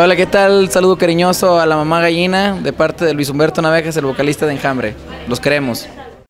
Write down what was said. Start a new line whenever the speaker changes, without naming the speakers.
Hola, ¿qué tal? Saludo cariñoso a la mamá gallina de parte de Luis Humberto Navejas, el vocalista de Enjambre. Los queremos.